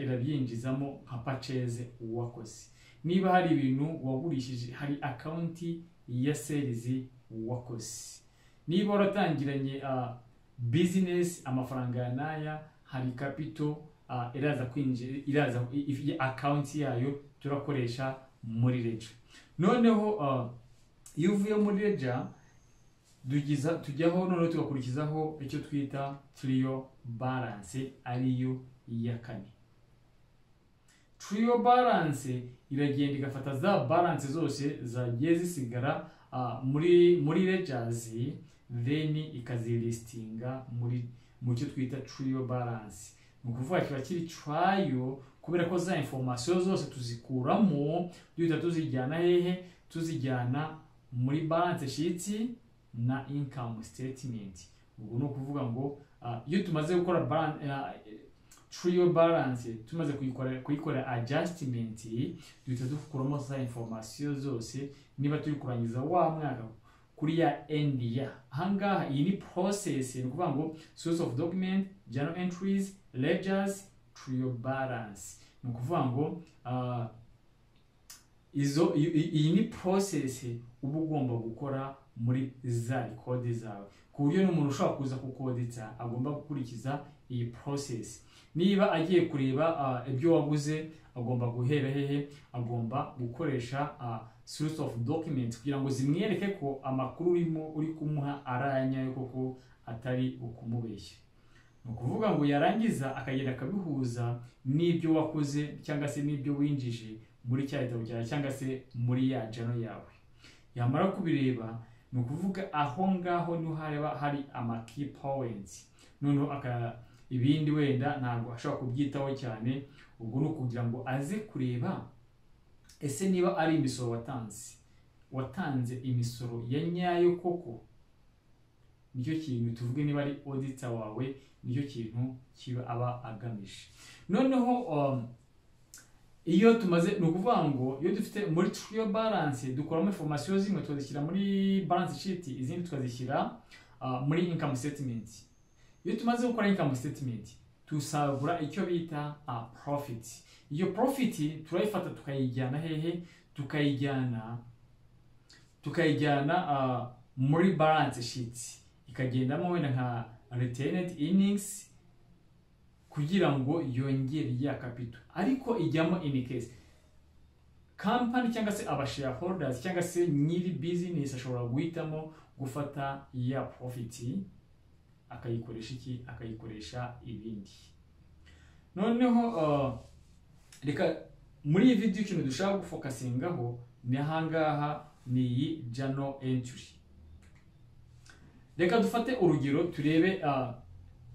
irabyinjizamo nka purchase wakoze niba hari ibintu wagurishije hari akawunti ya sales wakoze niba waratangiranye business amafaranga ya naya hari uh, iraza kwinjira iraza akawunti yayo turakoresha muri ledger noneho iyo uvuye muri ledger tugiza tujyaho noneho tugakurikizaho icyo twita trio balance ariyo iya kane. Trio balance. Iragenda igafata za balance zose zagiye zisigara uh, muri muri ledgers then ikazilistinga muri mu cyo twita trio balance. Ni ukuvuga kiba kiri trial kubera ko za information zose tuzikuramo duhita tuzijyana hehe? Tuzijyana muri balance sheet na income statement. Ubwo ni ukuvuga ngo iyo tumaze gukora trio balance tumaze kuyikora adjustment duhita dukuramo za information zose niba turi kurangiza wa mwaka kuri ya end ya ahangaha iyi ni process ni ukuvuga ngo source of document journal entries ledgers trio balance. Ni ukuvuga ngo izo iyi ni process uba ugomba gukora muri za kode zawe. Ku buryo n'umuntu ushobora kuza kukodetsa agomba gukurikiza iyi process. Niba agiye kureba ibyo waguze agomba guhera hehe agomba gukoresha source of document kugira ngo zimwereke ko amakuru urimo uri kumuha ari ayanyayo koko atari ukumubeshya. Ni ukuvuga ngo yarangiza akagenda akabihuza n'ibyo wakoze cyangwa se n'ibyo winjije muri cya gitabo cyawe cyangwa se muri ya jano yawe. Yamara kubireba ni ukuvuga aho ngaho ni ho hari ama key points. Noneho ibindi wenda ntabwo ashobora kubyitaho cyane ubwo ni ukugira ngo aze kureba ese niba ari imisoro watanze? Watanze imisoro ya nyayo koko? Nicyo kintu tuvuge niba ari auditor wawe ni cyo kintu kiba aba agamije. Noneho iyo tumaze ni ukuvuga ngo iyo dufite muri trio balance dukuramo information zimwe tukazishyira muri balance sheet izindi tukazishyira muri income statement. Iyo tumaze gukora income statement tusagura icyo bita profit. Iyo profit turayifata tukayijyana hehe? Tukayijyana tukayijyana muri balance sheet ikagendamo wenda nka retained earnings kugira ngo yongere ya capital. Ariko ijyamo in case. Company cyangwa se aba shareholders cyangwa se nyiri business ashobora guhitamo gufata ya profit. Akayikoresha iki? Akayikoresha ibindi. Noneho uh, reka muri iyi video ikintu dushaka gufokasingaho ni ahangaha ni iyi journal entry. Reka dufate urugero turebe uh,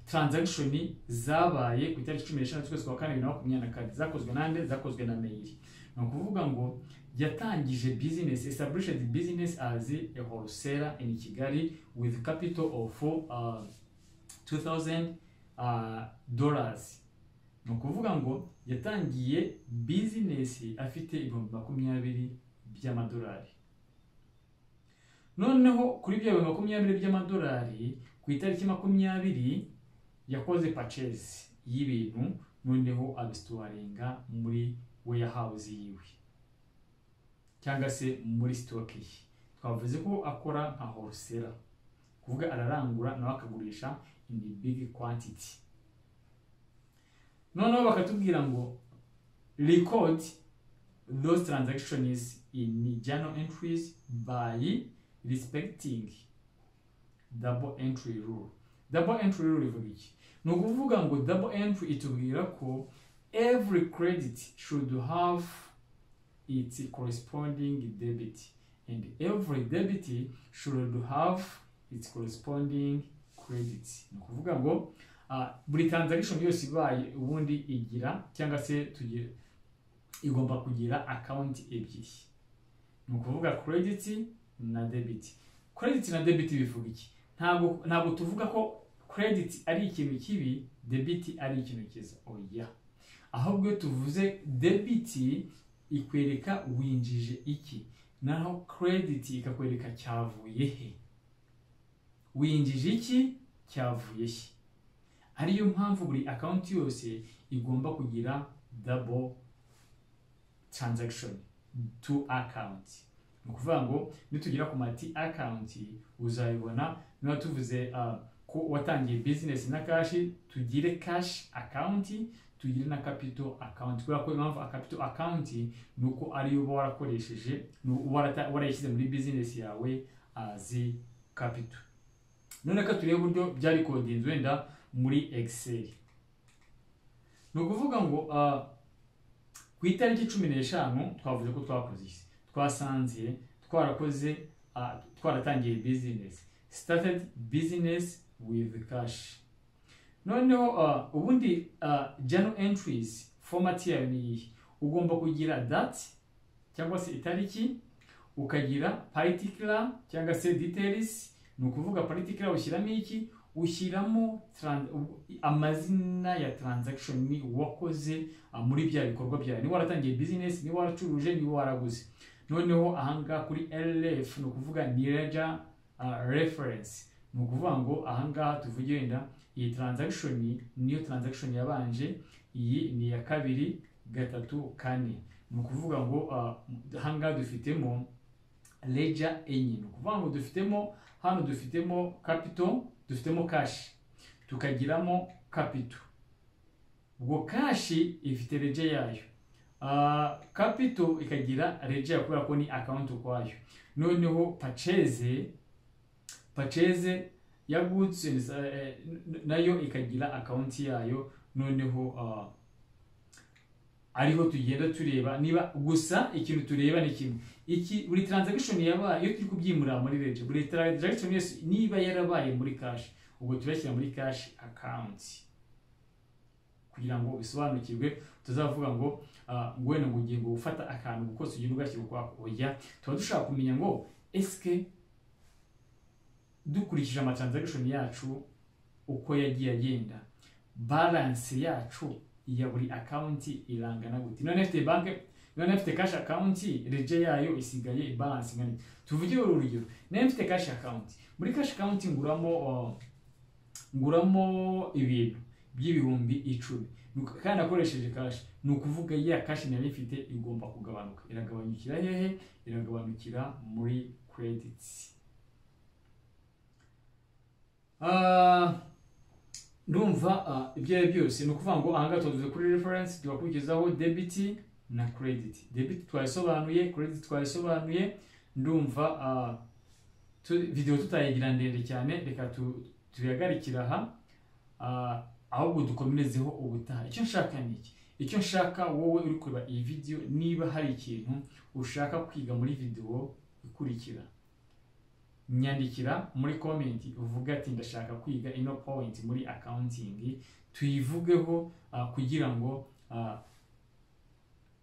transaction zabaye ku itariki cumi n'eshanu z'ukwezi kwa kane bibiri na makumyabiri na kane. Zakozwe nande zakozwe na meyiri ni ukuvuga ngo yatangije business established business as a wholesaler in kigali with capital of uh, 2000 uh, dollars. Ni ukuvuga ngo yatangiye business afite ibihumbi makumyabiri by'amadolari. Noneho kuri ibyo bihumbi makumyabiri by'amadolari ku itariki makumyabiri yakoze purchase y'ibintu noneho abisitoringa muri warehouse yiwe. Cyangwa se muri stock ye. Twavuze ko akora nka wholesaler. Kuvuga ararangura nawe akagurisha in big quantity. Noneho bakatubwira ngo record those transactions in journal entries by respecting double entry rule. Double entry rule ivuga iki? Ni ukuvuga ngo double entry itubwira ko every credit should have its corresponding debit. And every debit should have its corresponding credit. Ni ukuvuga ngo uh, buri transaction yose ibaye ubundi igira cyangwa se tugira igomba kugira account ebyiri. Ni ukuvuga credit na debit. Credit na debit bivuga iki? Ntabwo ntabwo tuvuga ko credit ari ikintu kibi debit ari ikintu cyiza oya ahubwo iyo tuvuze debit ikwereka winjije iki? Naho credit ikakwereka cyavuye he? Winjije iki? Cyavuye he? Ariyo mpamvu buri account yose igomba kugira double transaction. To account ni ukuvuga ngo nitugera ku mati account uzayibona. Niba tuvuze uh, ko watangiye business na cash tugire cash account tugire na capital account. Kubera ko impamvu capital account ni uko ariyo uba warakoresheje warayishyize muri business yawe as capital. None ko turebe uburyo byari kodinze wenda muri excel. Ni ukuvuga ngo ku itariki cumi n'eshanu twavuze ko twakoze iki? Twasanze twarakoze twaratangiye business. Started business with cash. Noneho ubundi journal entries format yayo ni iyihe ugomba kugira date cyangwa se itariki ukagira particular cyangwa se details ni ukuvuga particular ushyiramo iki? Ushyiramo amazina ya transaction wakoze muri bya bikorwa byawe. Niba waratangiye business niba waracuruje niba waraguze. Noneho ahangaha kuri LF ni ukuvuga ni ledger uh, reference. Ni ukuvuga ngo ahangaha tuvuge wenda iyi transaction niyo transaction yabanje iyi ni iya kabiri gatatu kane. Ni ukuvuga ngo uh, ahangaha dufitemo ledger enye ni ukuvuga ngo dufitemo hano dufitemo capital dufitemo cash. Tukagiramo capital ubwo cash ifite reje yayo. Uh, capital ikagira yayo kubera ko ni account ukwayo noneho purchase purchase ya goods na yo ikagira account yayo. Noneho uh, ariho tugenda tureba. Niba gusa ikintu tureba ni kimwe. Iki buri transaction yabaye iyo turi kubyimura muri reje buri transaction yose niba yarabaye muri cash ubwo turashyira muri cash account. Kugira ngo bisobanukirwe tuzavuga ngo ngo wenda ngo ugiye ngo ufata akantu kose ugenda ugashyira ukwako oya tuba dushaka kumenya ngo eske dukurikije amatransaction yacu uko yagiye agenda? Balance yacu ya buri account irangana gute? None afite bank none afite cash account reje yayo isigaye balance ngana tuvuge urugero none afite cash account. Muri cash account nguramo uh, nguramo ibintu by'ibihumbi icumi. Kandi akoresheje cash ni ukuvuga ya cash nari ifite igomba kugabanuka. Iragabanyukira hehe? Iragabanukira muri credits. Ndumva ibyo ari byose. Ni ukuvuga ngo ahangaha tuvuze kuri reference tugakurikizaho debit. Na credit. Debit twayisobanuye credit twayisobanuye ndumva video tutayigira ndende cyane reka tuyagarikira aha ahubwo dukomerezeho ubutaha. Icyo nshaka ni iki? Icyo nshaka wowe uri kureba iyi video niba hari ikintu ushaka kwiga muri video ikurikira. Nyandikira muri comment uvuga ati ndashaka kwiga ino point muri accounting. Tuyivugeho kugira ngo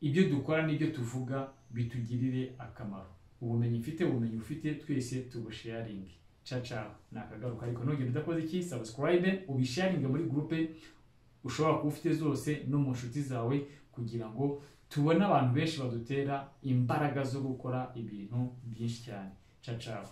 ibyo dukora n'ibyo tuvuga bitugirire akamaro. Ubumenyi mfite ubumenyi ufite twese tubusharinge caca nakagaruka. Ariko ntugende udakoze iki? Subscribe ubisharinge muri groupe ushobora kuba ufite zose no mu nshuti zawe kugira ngo tubone abantu benshi badutera imbaraga zo gukora ibintu byinshi cyane. Caca